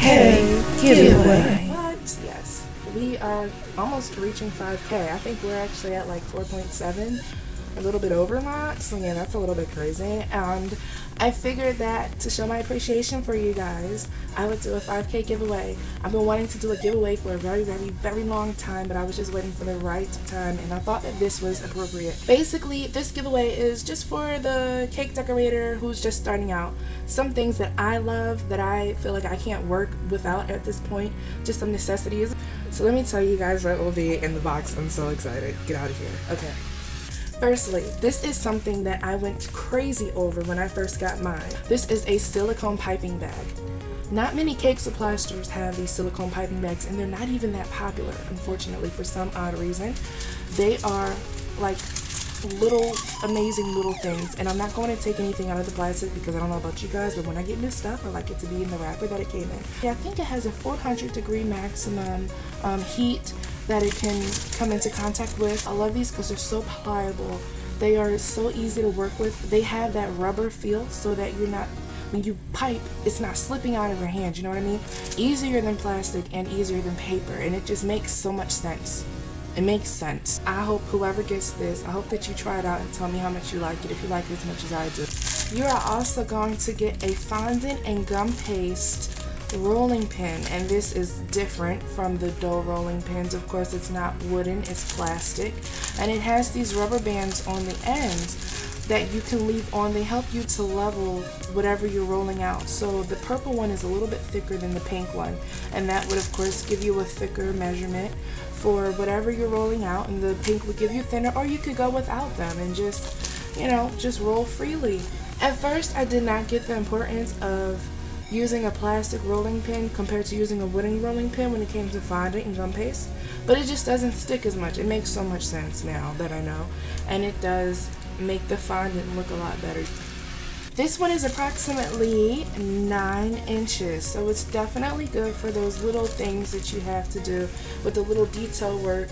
5K giveaway. What? Yes. We are almost reaching 5K. I think we're actually at like 4.7, a little bit over that. So, yeah, that's a little bit crazy. And I figured that to show my appreciation for you guys, I would do a 5K giveaway. I've been wanting to do a giveaway for a very, very, very long time, but I was just waiting for the right time, and I thought that this was appropriate. Basically, this giveaway is just for the cake decorator who's just starting out. Some things that I love that I feel like I can't work without at this point, just some necessities. So let me tell you guys what will be in the box. I'm so excited. Get out of here. Okay. Firstly, this is something that I went crazy over when I first got mine. This is a silicone piping bag. Not many cake supply stores have these silicone piping bags and they're not even that popular, unfortunately, for some odd reason. They are like little amazing little things and I'm not going to take anything out of the plastic because I don't know about you guys but when I get new stuff I like it to be in the wrapper that it came in. Yeah, I think it has a 400 degree maximum um, heat that it can come into contact with. I love these because they're so pliable. They are so easy to work with. They have that rubber feel so that you're not, when you pipe, it's not slipping out of your hand, you know what I mean? Easier than plastic and easier than paper and it just makes so much sense. It makes sense. I hope whoever gets this, I hope that you try it out and tell me how much you like it. If you like it as much as I do. You are also going to get a fondant and gum paste rolling pin. And this is different from the dough rolling pins. Of course it's not wooden it's plastic. And it has these rubber bands on the ends that you can leave on. They help you to level whatever you're rolling out. So the purple one is a little bit thicker than the pink one. And that would of course give you a thicker measurement for whatever you're rolling out and the pink would give you thinner or you could go without them and just you know just roll freely. At first I did not get the importance of using a plastic rolling pin compared to using a wooden rolling pin when it came to fondant and gum paste but it just doesn't stick as much. It makes so much sense now that I know and it does make the fondant look a lot better this one is approximately 9 inches so it's definitely good for those little things that you have to do with the little detail work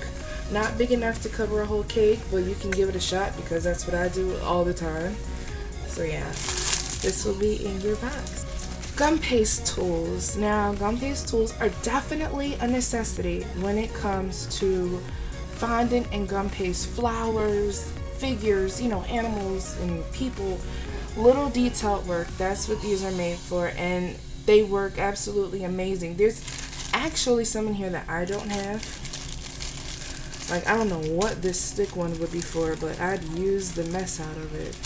not big enough to cover a whole cake but you can give it a shot because that's what I do all the time so yeah this will be in your box Gum paste tools. Now, gum paste tools are definitely a necessity when it comes to fondant and gum paste flowers, figures, you know, animals and people. Little detailed work, that's what these are made for, and they work absolutely amazing. There's actually some in here that I don't have. Like, I don't know what this stick one would be for, but I'd use the mess out of it.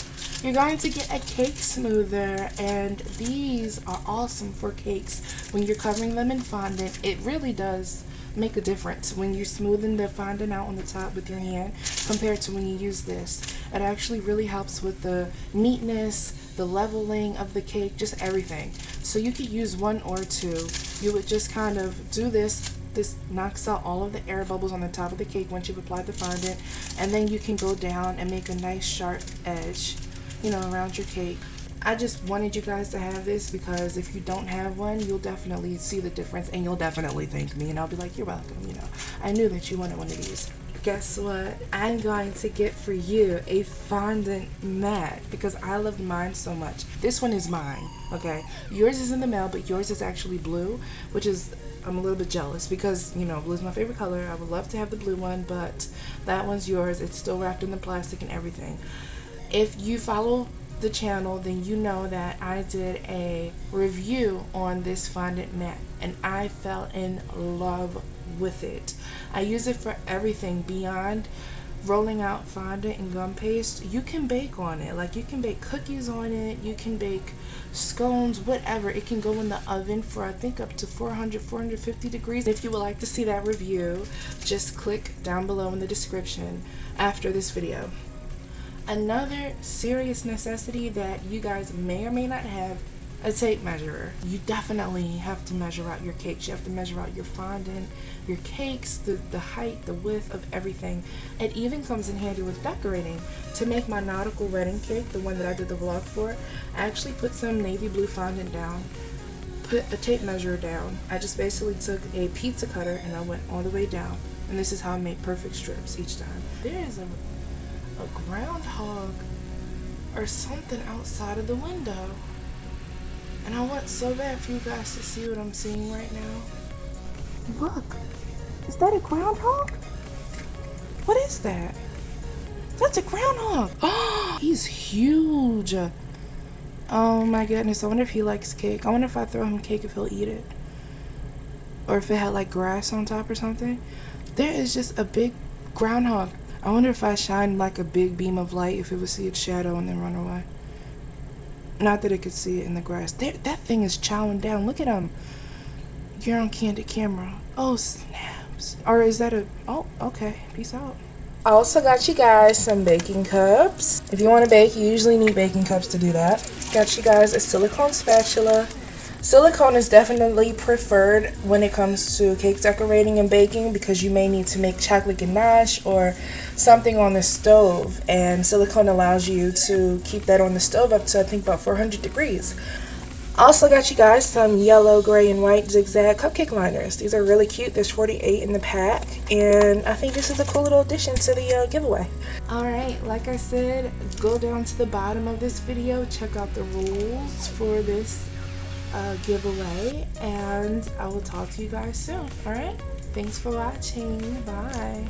You're going to get a cake smoother and these are awesome for cakes when you're covering them in fondant. It really does make a difference when you're smoothing the fondant out on the top with your hand compared to when you use this. It actually really helps with the neatness, the leveling of the cake, just everything. So you could use one or two. You would just kind of do this this knocks out all of the air bubbles on the top of the cake once you've applied the fondant and then you can go down and make a nice sharp edge you know, around your cake. I just wanted you guys to have this because if you don't have one, you'll definitely see the difference and you'll definitely thank me and I'll be like, you're welcome, you know. I knew that you wanted one of these. Guess what? I'm going to get for you a fondant mat because I love mine so much. This one is mine, okay? Yours is in the mail, but yours is actually blue, which is I'm a little bit jealous because you know blue is my favorite color. I would love to have the blue one, but that one's yours. It's still wrapped in the plastic and everything if you follow the channel then you know that I did a review on this fondant mat and I fell in love with it. I use it for everything beyond rolling out fondant and gum paste. You can bake on it. Like you can bake cookies on it. You can bake scones, whatever. It can go in the oven for I think up to 400, 450 degrees. If you would like to see that review, just click down below in the description after this video. Another serious necessity that you guys may or may not have a tape measure. You definitely have to measure out your cakes. You have to measure out your fondant, your cakes, the, the height, the width of everything. It even comes in handy with decorating. To make my nautical wedding cake, the one that I did the vlog for, I actually put some navy blue fondant down, put a tape measure down. I just basically took a pizza cutter and I went all the way down. And this is how I made perfect strips each time. There is a a groundhog or something outside of the window. And I want so bad for you guys to see what I'm seeing right now. Look, is that a groundhog? What is that? That's a groundhog. Oh, he's huge. Oh my goodness. I wonder if he likes cake. I wonder if I throw him cake if he'll eat it. Or if it had like grass on top or something. There is just a big groundhog. I wonder if I shine like a big beam of light if it would see its shadow and then run away. Not that it could see it in the grass. There, that thing is chowing down. Look at him. You're on candid camera. Oh, snaps. Or is that a... Oh, okay. Peace out. I also got you guys some baking cups. If you want to bake, you usually need baking cups to do that. Got you guys a silicone spatula. Silicone is definitely preferred when it comes to cake decorating and baking because you may need to make chocolate ganache or something on the stove and silicone allows you to keep that on the stove up to I think about 400 degrees. Also got you guys some yellow, gray, and white zigzag cupcake liners. These are really cute. There's 48 in the pack, and I think this is a cool little addition to the uh, giveaway. Alright, like I said, go down to the bottom of this video, check out the rules for this uh, giveaway, and I will talk to you guys soon. All right, thanks for watching. Bye.